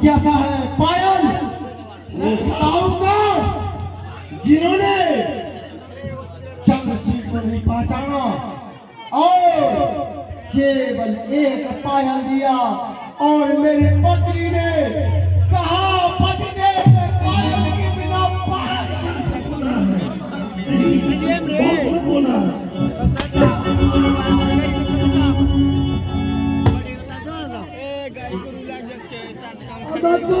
जिज्ञासा है। पायल जिन्होंने चंद्रशील को नहीं पहचाना, और केवल एक पायल दिया, और मेरे पत्नी ने अब